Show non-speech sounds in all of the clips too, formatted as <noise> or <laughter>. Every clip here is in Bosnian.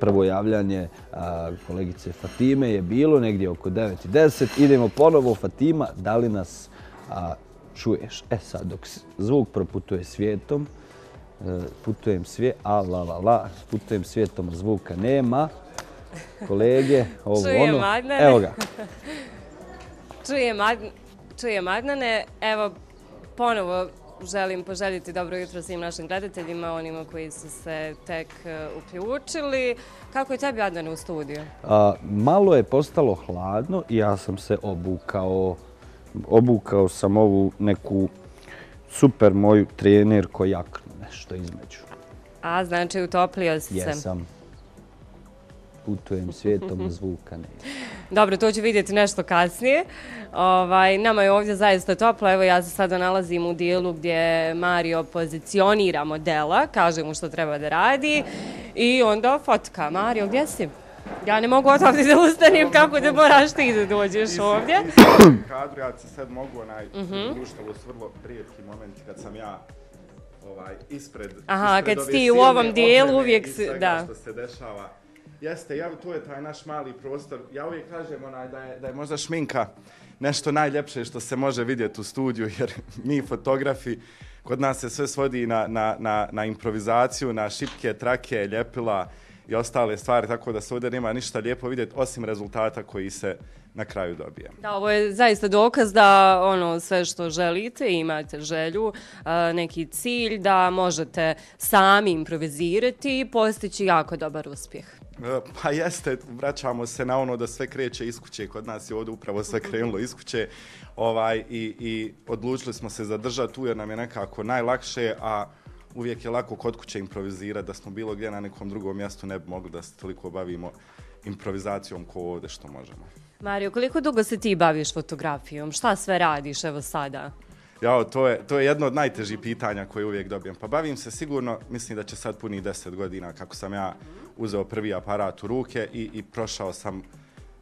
prvo javljanje kolegice Fatime je bilo negdje oko 9.10. Idemo ponovo, Fatima, da li nas čuješ? E sad, dok zvuk proputuje svijetom, e, putujem svijet, a la la la, putujem svijetom, zvuka nema. Kolege, ovo <laughs> Čujem ono. Adnane. Evo ga. <laughs> Čujem Adnane. Evo, ponovo želim poželjiti dobro jutro svim našim gledateljima, onima koji su se tek e, uključili. Kako je tebi Adnane u studiju? A, malo je postalo hladno i ja sam se obukao obukao sam ovu neku super moju trenerko jaknu, nešto između. A, znači utoplio si se. Jesam. Putujem svijetom, zvuka ne. Dobro, to ću vidjeti nešto kasnije. Ovaj, nama je ovdje zaista toplo. Evo ja se sada nalazim u dijelu gdje Mario pozicionira modela, kaže mu što treba da radi i onda fotka. Mario, gdje si? Ja ne mogu od ovdje da ustanim kako da moraš ti da dođeš ovdje. <clears throat> Kadru, ja se sad mogu onaj mhm. društvo s vrlo prijetki momenti kad sam ja ovaj, ispred, Aha, ispred kad ti u ovom dijelu uvijek da. što se dešava. Jeste, ja, to je taj naš mali prostor. Ja uvijek kažem onaj, da, je, da je možda šminka nešto najljepše što se može vidjeti u studiju, <laughs> jer mi fotografi, kod nas se sve svodi na, na, na, na improvizaciju, na šipke, trake, ljepila, i ostale stvari, tako da se ovdje nema ništa lijepo vidjeti osim rezultata koji se na kraju dobije. Da, ovo je zaista dokaz da ono sve što želite, imate želju, e, neki cilj, da možete sami improvizirati i postići jako dobar uspjeh. E, pa jeste, vraćamo se na ono da sve kreće iz kuće, kod nas je ovdje upravo sve krenulo iz kuće ovaj, i, i odlučili smo se zadržati tu jer nam je nekako najlakše, a uvijek je lako kod kuće improvizirati, da smo bilo gdje na nekom drugom mjestu ne bi mogli da se toliko bavimo improvizacijom ko ovdje što možemo. Mario, koliko dugo se ti baviš fotografijom? Šta sve radiš evo sada? Ja, to je, to je jedno od najtežih pitanja koje uvijek dobijem. Pa bavim se sigurno, mislim da će sad puni deset godina kako sam ja uzeo prvi aparat u ruke i, i prošao sam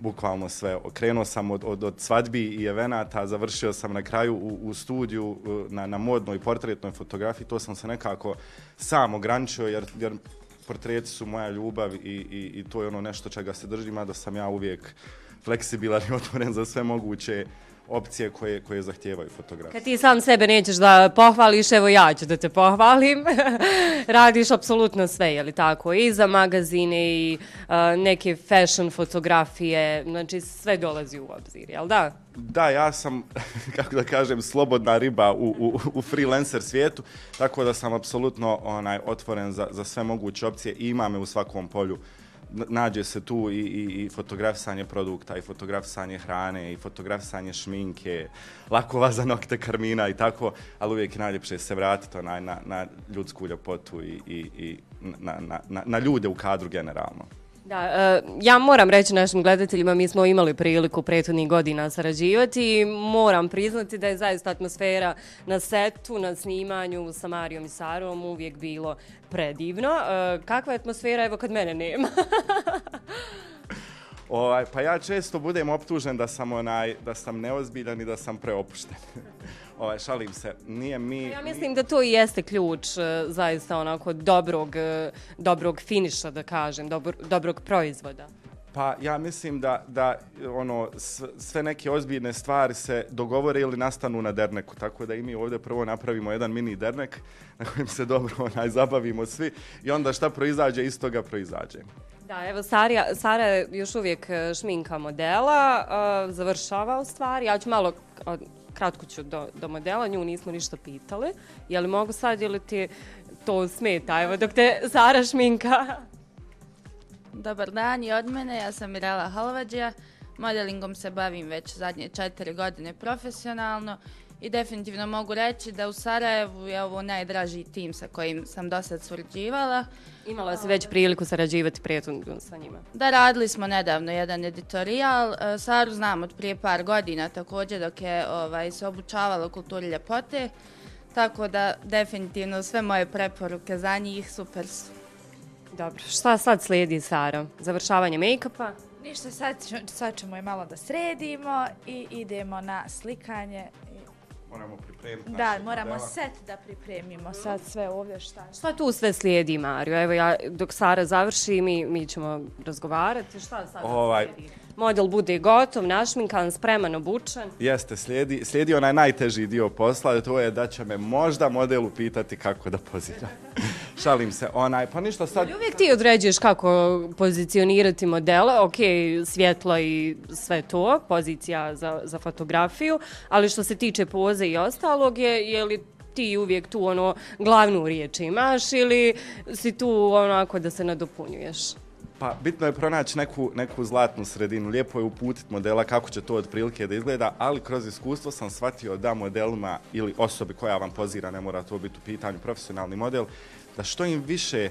bukvalno sve. Krenuo sam od, od, od svadbi i evenata, završio sam na kraju u, u studiju na, na modnoj portretnoj fotografiji. To sam se nekako sam ograničio jer, jer portreti su moja ljubav i, i, i to je ono nešto čega se držim, a da sam ja uvijek fleksibilan i otvoren za sve moguće opcije koje, koje zahtijevaju fotografiju. Kad ti sam sebe nećeš da pohvališ, evo ja ću da te pohvalim. <laughs> Radiš apsolutno sve, je li tako? I za magazine i uh, neke fashion fotografije, znači sve dolazi u obzir, jel da? Da, ja sam, <laughs> kako da kažem, slobodna riba u, u, u freelancer svijetu, tako da sam apsolutno onaj otvoren za, za sve moguće opcije i ima me u svakom polju nađe se tu i, i, i fotografisanje produkta, i fotografisanje hrane, i fotografisanje šminke, lakova za nokte karmina i tako, ali uvijek je najljepše se vratiti onaj na, na ljudsku ljepotu i, i, i na, na, na, na ljude u kadru generalno. Da, e, ja moram reći našim gledateljima, mi smo imali priliku prethodnih godina sarađivati i moram priznati da je zaista atmosfera na setu, na snimanju sa Marijom i Sarom uvijek bilo predivno. E, kakva je atmosfera, evo kad mene nema? <laughs> Ovaj, pa ja često budem optužen da sam onaj da sam neozbiljan i da sam preopušten ovaj, šalim se, nije mi... Ja mislim da to i jeste ključ e, zaista onako dobrog, e, dobrog finiša, da kažem, dobro, dobrog proizvoda. Pa ja mislim da, da ono sve neke ozbiljne stvari se dogovore ili nastanu na derneku, tako da i mi ovdje prvo napravimo jedan mini dernek na kojem se dobro onaj, zabavimo svi i onda šta proizađe, iz toga proizađe. Da, evo Sarja, Sara je još uvijek e, šminka modela, završava u stvari. Ja ću malo, kratko ću do, do modela, nju nismo ništa pitale. Je li mogu sad ili ti to smeta, evo dok te Sara šminka? Dobar dan i od mene, ja sam Mirela Halovađija. Modelingom se bavim već zadnje četiri godine profesionalno i definitivno mogu reći da u Sarajevu je ovo najdraži tim sa kojim sam do sad surađivala. Imala si već priliku sarađivati prijetno sa njima? Da, radili smo nedavno jedan editorijal. E, Saru znam od prije par godina također dok je ovaj, se obučavala u kulturi ljepote. Tako da definitivno sve moje preporuke za njih super su. Dobro, šta sad slijedi Sara? Završavanje make-upa? Ništa, sad, sad ćemo je malo da sredimo i idemo na slikanje moramo pripremiti Da, moramo modela. set da pripremimo sad sve ovdje šta. Šta tu sve slijedi, Mario? Evo ja, dok Sara završi, mi, mi ćemo razgovarati. Šta sad Ovaj. slijedi? Model bude gotov, našminkan, spreman, obučen. Jeste, slijedi, slijedi onaj najteži dio posla, to je da će me možda model upitati kako da pozira. Šalim se, onaj, pa ništa sad... Ali uvijek ti određuješ kako pozicionirati modele, ok, svjetlo i sve to, pozicija za, za fotografiju, ali što se tiče poze i ostalog, je, je li ti uvijek tu ono glavnu riječ imaš ili si tu onako da se nadopunjuješ? Pa bitno je pronaći neku, neku zlatnu sredinu. Lijepo je uputiti modela kako će to otprilike da izgleda, ali kroz iskustvo sam shvatio da modelima ili osobi koja vam pozira, ne mora to biti u pitanju profesionalni model, da što im više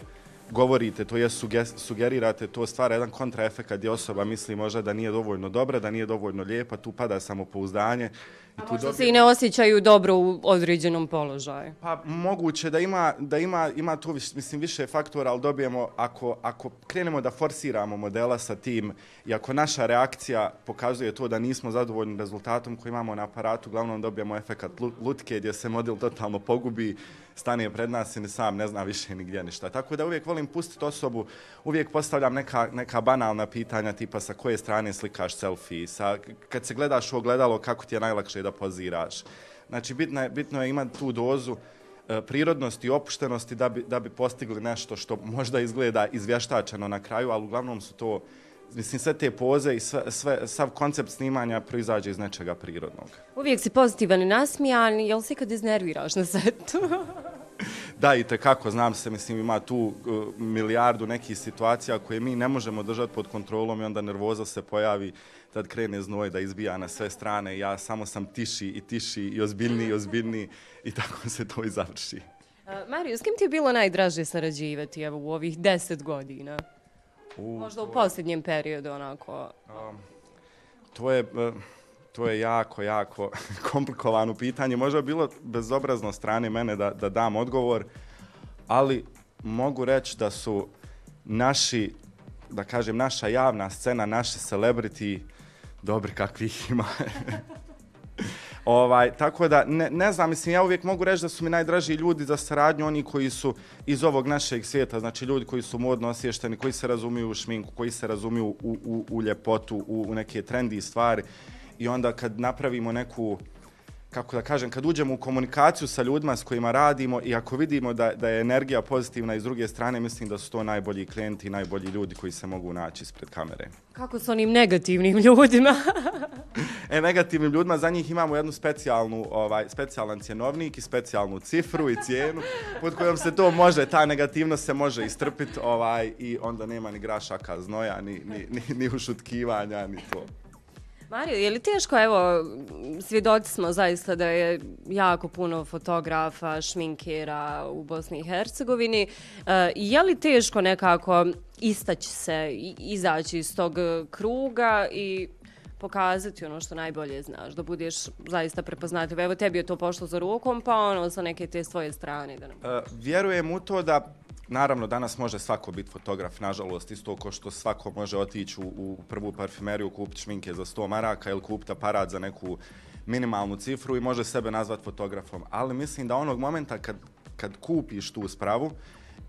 govorite, to je suge- sugerirate, to stvara jedan kontraefekt gdje osoba misli možda da nije dovoljno dobra, da nije dovoljno lijepa, tu pada samopouzdanje. I tu Možda dobije- se i ne osjećaju dobro u određenom položaju. Pa moguće da ima da ima ima tu viš, mislim više faktora, ali dobijemo ako ako krenemo da forsiramo modela sa tim i ako naša reakcija pokazuje to da nismo zadovoljni rezultatom koji imamo na aparatu, uglavnom dobijemo efekat lu- lutke gdje se model totalno pogubi, stane pred nas i ni sam ne zna više ni gdje ništa. Tako da uvijek volim pustiti osobu, uvijek postavljam neka, neka banalna pitanja tipa sa koje strane slikaš selfie, sa, kad se gledaš u ogledalo kako ti je najlakše da poziraš. Znači bitno je, bitno je imati tu dozu e, prirodnosti i opuštenosti da bi, da bi postigli nešto što možda izgleda izvještačeno na kraju, ali uglavnom su to, mislim, sve te poze i sve, sve, sav koncept snimanja proizađe iz nečega prirodnog. Uvijek si pozitivan i nasmijan, jel se kad iznerviraš na setu? <laughs> Da, i tekako, znam se, mislim, ima tu uh, milijardu nekih situacija koje mi ne možemo držati pod kontrolom i onda nervoza se pojavi, tad krene znoj da izbija na sve strane, ja samo sam tiši i tiši i ozbiljniji i ozbiljniji i tako se to i završi. E, Mario, s kim ti je bilo najdraže sarađivati evo, u ovih deset godina? U, Možda u posljednjem periodu, onako. To je, e, to je jako, jako <laughs> komplikovano pitanje. Možda bilo bezobrazno strane mene da, da dam odgovor, ali mogu reći da su naši, da kažem, naša javna scena, naši celebrity, dobri kakvih ima. <laughs> Ovaj, tako da, ne, ne znam, mislim, ja uvijek mogu reći da su mi najdraži ljudi za saradnju, oni koji su iz ovog našeg svijeta, znači ljudi koji su modno osješteni, koji se razumiju u šminku, koji se razumiju u, u, u ljepotu, u, u neke trendi stvari. I onda kad napravimo neku, kako da kažem, kad uđemo u komunikaciju sa ljudima s kojima radimo i ako vidimo da, da je energija pozitivna i s druge strane, mislim da su to najbolji klijenti i najbolji ljudi koji se mogu naći ispred kamere. Kako s onim negativnim <laughs> ljudima? E, negativnim ljudima, za njih imamo jednu specijalnu, ovaj, specijalan cjenovnik i specijalnu cifru i cijenu pod kojom se to može, ta negativnost se može istrpiti ovaj, i onda nema ni grašaka znoja, ni, ni, ni, ni ušutkivanja, ni to. Mario, je li teško, evo, svjedoci smo zaista da je jako puno fotografa, šminkera u Bosni i Hercegovini. E, je li teško nekako istaći se, izaći iz tog kruga i pokazati ono što najbolje znaš, da budeš zaista prepoznatljiv. Evo tebi je to pošlo za rukom, pa ono sa neke te svoje strane. Da nam... E, vjerujem u to da Naravno, danas može svako biti fotograf, nažalost, isto ko što svako može otići u, u prvu parfumeriju, kupiti šminke za 100 maraka ili kupiti aparat za neku minimalnu cifru i može sebe nazvati fotografom. Ali mislim da onog momenta kad, kad kupiš tu spravu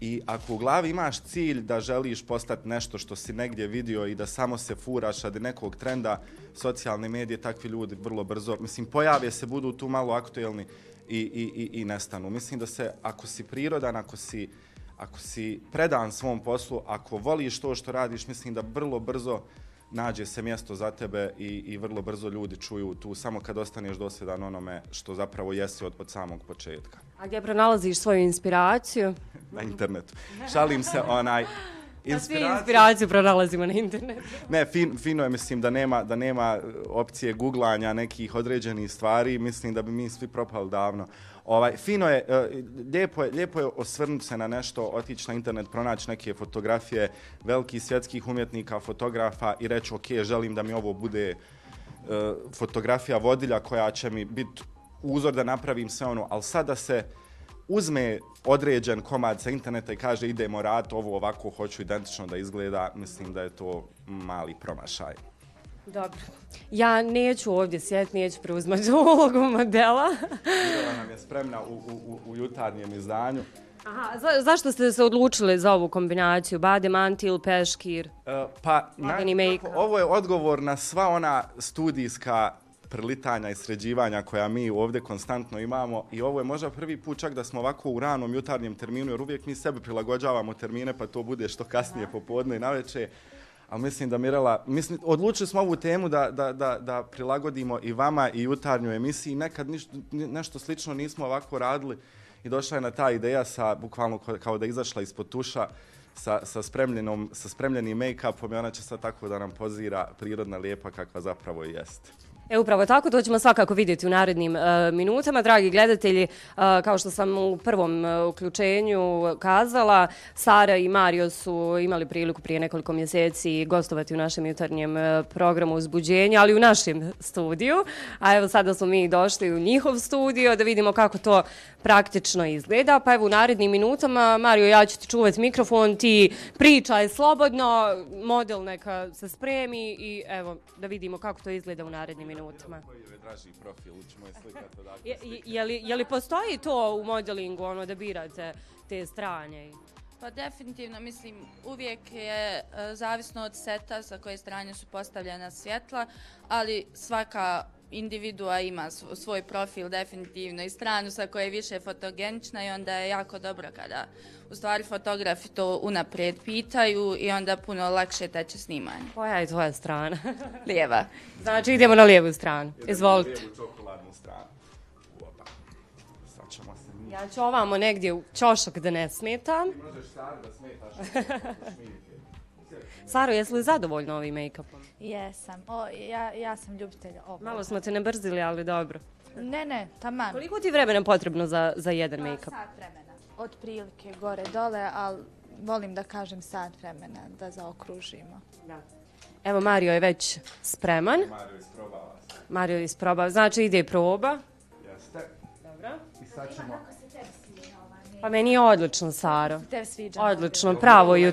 i ako u glavi imaš cilj da želiš postati nešto što si negdje vidio i da samo se furaš radi nekog trenda, socijalne medije, takvi ljudi vrlo brzo, mislim, pojave se, budu tu malo aktuelni i, i, i, i nestanu. Mislim da se, ako si prirodan, ako si ako si predan svom poslu, ako voliš to što radiš, mislim da vrlo brzo nađe se mjesto za tebe i, i vrlo brzo ljudi čuju tu samo kad ostaneš dosljedan onome što zapravo jesi od, od samog početka A gdje pronalaziš svoju inspiraciju? <laughs> na internetu. Šalim se onaj <laughs> Pa svi inspiraciju pronalazimo na internetu. Ne, fin, fino je, mislim, da nema, da nema opcije googlanja nekih određenih stvari, mislim da bi mi svi propali davno. Ovaj, fino je, e, lijepo je, lijepo je osvrnuti se na nešto, otići na internet, pronaći neke fotografije velikih svjetskih umjetnika, fotografa i reći, ok, želim da mi ovo bude e, fotografija vodilja koja će mi biti uzor da napravim sve ono, ali sada se uzme određen komad sa interneta i kaže idemo rad, ovo ovako hoću identično da izgleda, mislim da je to mali promašaj. Dobro. Ja neću ovdje sjeti, neću preuzmati <laughs> ulogu modela. Mirela nam je spremna u, u, u, jutarnjem izdanju. Aha, za, zašto ste se odlučili za ovu kombinaciju? Bade, mantil, peškir? E, pa, na, kako- ovo je odgovor na sva ona studijska prelitanja i sređivanja koja mi ovdje konstantno imamo i ovo je možda prvi put čak da smo ovako u ranom jutarnjem terminu, jer uvijek mi sebi prilagođavamo termine pa to bude što kasnije popodne i naveče a mislim da Mirela, mislim, odlučili smo ovu temu da, da, da, da prilagodimo i vama i jutarnju emisiji. Nekad niš, nešto slično nismo ovako radili i došla je na ta ideja sa, bukvalno kao da je izašla ispod tuša sa, sa, spremljenom, sa spremljenim make-upom i ona će sad tako da nam pozira prirodna lijepa kakva zapravo i jeste. E, upravo tako, to ćemo svakako vidjeti u narednim e, minutama. Dragi gledatelji, e, kao što sam u prvom e, uključenju kazala, Sara i Mario su imali priliku prije nekoliko mjeseci gostovati u našem jutarnjem e, programu uzbuđenja, ali u našem studiju. A evo sada smo mi došli u njihov studio da vidimo kako to praktično izgleda. Pa evo u narednim minutama, Mario, ja ću ti čuvati mikrofon, ti pričaj slobodno, model neka se spremi i evo da vidimo kako to izgleda u narednim minutama. Koji je draži profil, ćemo je slikati odakle. Je, je, je, li, je li postoji to u modelingu, ono da birate te stranje? Pa definitivno, mislim, uvijek je e, zavisno od seta sa koje strane su postavljena svjetla, ali svaka individua ima sv- svoj profil definitivno i stranu sa koje je više fotogenična i onda je jako dobro kada u stvari fotografi to unaprijed pitaju i onda puno lakše teče snimanje. Koja je tvoja strana? <laughs> Lijeva. znači idemo na lijevu stranu. Izvolite. Lijevu čokoladnu stranu. Opa. Sad ćemo se mi... Ja ću ovamo negdje u čošak da ne smetam. Možeš Sara da smetaš. <laughs> Saro, jesi li zadovoljna ovim make-upom? Jesam. O, ja, ja sam ljubitelj ovog. Malo smo te ne brzili, ali dobro. Ne, ne, taman. Koliko ti je vremena potrebno za, za jedan make-up? Sat vremena. Od prilike gore dole, ali volim da kažem sat vremena da zaokružimo. Evo, Mario je već spreman. Mario isprobava se. Mario isproba, znači ide proba. Jeste. Dobro. I sad ćemo... Pa meni je odlično, Saro. Te sviđa. Odlično, pravo pitao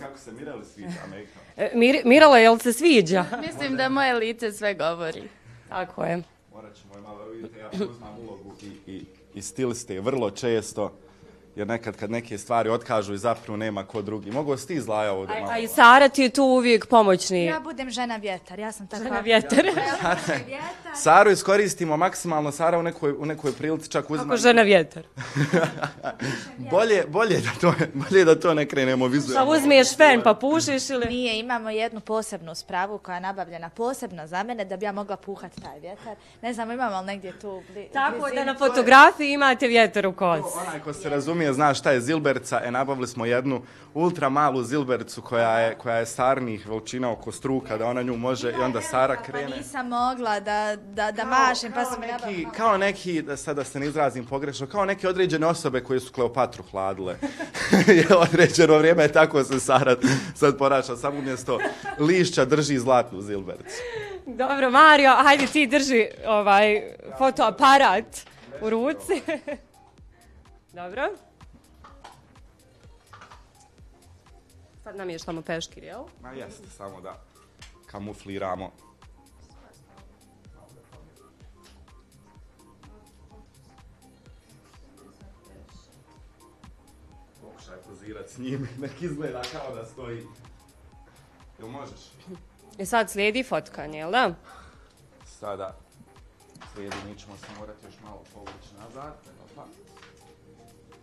Kako se Mireli sviđa. E, Mir, Mirala, jel se sviđa? <laughs> Mislim da moje lice sve govori. Tako je. Morat ćemo je malo, vidite, ja uzmam ulogu i, i, i stiliste vrlo često. Jer nekad kad neke stvari otkažu i zapnu, nema ko drugi. Mogu si ti izlaja ovdje A, malo. a i Sara ti je tu uvijek pomoćni. Ja budem žena vjetar, ja sam takva. Na vjetar. Saru iskoristimo maksimalno, Sara u nekoj, u nekoj prilici čak uzma... Kako žena vjetar. <laughs> Bolje, bolje, da to, bolje da to ne krenemo Pa vizualno. uzmiješ fen pa pušiš ili... Nije, imamo jednu posebnu spravu koja je nabavljena posebno za mene da bi ja mogla puhati taj vjetar. Ne znam, imamo li negdje tu bli, Tako da na fotografiji imate vjetar u kosi. Onaj ko se razumije zna šta je zilberca, e nabavili smo jednu ultra malu zilbercu koja je, koja je starnih veličina oko struka, da ona nju može i onda Sara Pa krene. nisam mogla da, da, da mašem, pa sam neki, nabavila. kao neki, da sada se ne izrazim pogrešno, kao neke određene osobe koje su Kleopatru hladile. <laughs> je određeno vrijeme je tako se Sara sad poraša, samo umjesto lišća drži zlatnu zilbercu. Dobro, Mario, hajde ti drži ovaj fotoaparat u ruci. <laughs> Dobro. Sad namještamo peškir, jel? Ma jeste, samo da kamufliramo. Pokušaj pozirati s njim, <laughs> nek izgleda kao da stoji. Jel možeš? I sad slijedi fotkanje, jel da? Sada slijedi, mi ćemo se morati još malo povući nazad. Opa.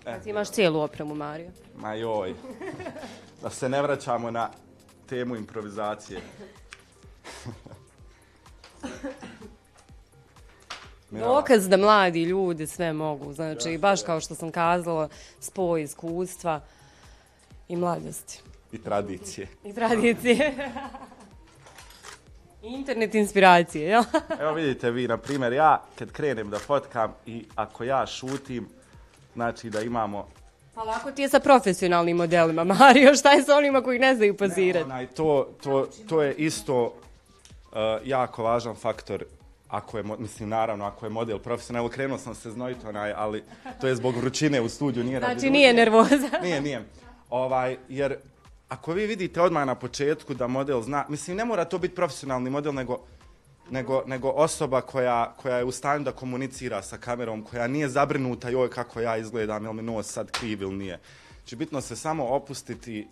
E, Ti imaš cijelu opremu, Mario. Ma joj. <laughs> Da se ne vraćamo na temu improvizacije. <laughs> Dokaz da mladi ljudi sve mogu. Znači, baš kao što sam kazala, spoj iskustva i mladosti. I tradicije. I tradicije. Internet inspiracije, jel? <laughs> Evo vidite vi, na primjer, ja kad krenem da fotkam i ako ja šutim, znači da imamo Pa lako ti je sa profesionalnim modelima, <laughs> Mario. Šta je sa onima koji ne znaju pozirati? onaj, to, to, to je isto uh, jako važan faktor ako je, mislim, naravno, ako je model profesionalno, krenuo sam se znojiti onaj, ali to je zbog vrućine u studiju, nije radi Znači, nije druge. nervoza. <laughs> Nije, nije. Ovaj, jer ako vi vidite odmah na početku da model zna, mislim, ne mora to biti profesionalni model, nego, nego, nego osoba koja, koja je u stanju da komunicira sa kamerom, koja nije zabrinuta, joj, kako ja izgledam, jel mi nos sad kriv ili nije. Znači, bitno se samo opustiti,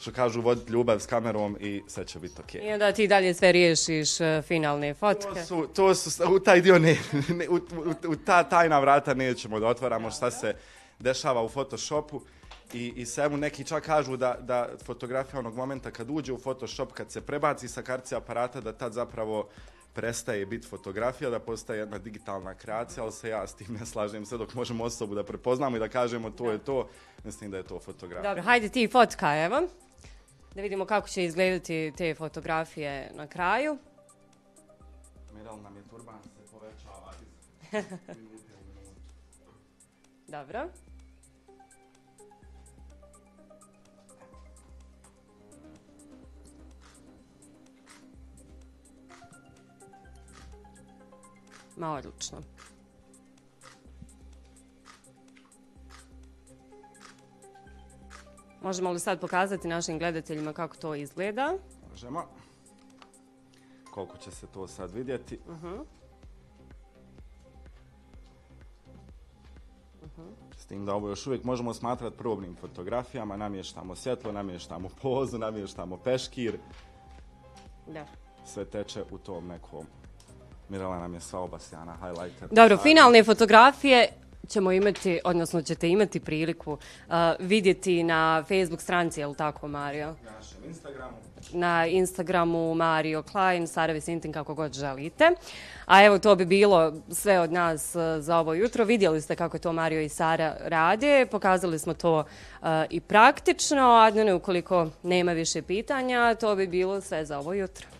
što kažu, voditi ljubav s kamerom i sve će biti okej. I onda ti dalje sve riješiš e, finalne fotke. To su, to su, u taj dio ne, ne u, u, u ta tajna vrata nećemo da otvaramo šta se dešava u Photoshopu. I, i svemu neki čak kažu da, da fotografija onog momenta kad uđe u Photoshop, kad se prebaci sa kartice aparata, da tad zapravo prestaje biti fotografija, da postaje jedna digitalna kreacija, ali se ja s tim ne slažem sve dok možemo osobu da prepoznamo i da kažemo to je to, mislim da je to fotografija. Dobro, hajde ti fotka, evo. Da vidimo kako će izgledati te fotografije na kraju. Miral nam je turban se povećava iz <laughs> minute u minutu. Dobro. Ma odlično. Možemo li sad pokazati našim gledateljima kako to izgleda? Možemo. Koliko će se to sad vidjeti. S tim da ovo još uvijek možemo smatrati probnim fotografijama, namještamo svjetlo, namještamo pozu, namještamo peškir, Da. sve teče u tom nekom. Mirala nam je sva obasjana, highlighter. Dobro, finalne fotografije ćemo imati, odnosno ćete imati priliku uh, vidjeti na Facebook stranci, je li tako, Mario? Na našem Instagramu. na Instagramu Mario Klein, Saravi Sintin, kako god želite. A evo, to bi bilo sve od nas uh, za ovo jutro. Vidjeli ste kako to Mario i Sara rade. Pokazali smo to uh, i praktično. Adnane, ukoliko nema više pitanja, to bi bilo sve za ovo jutro.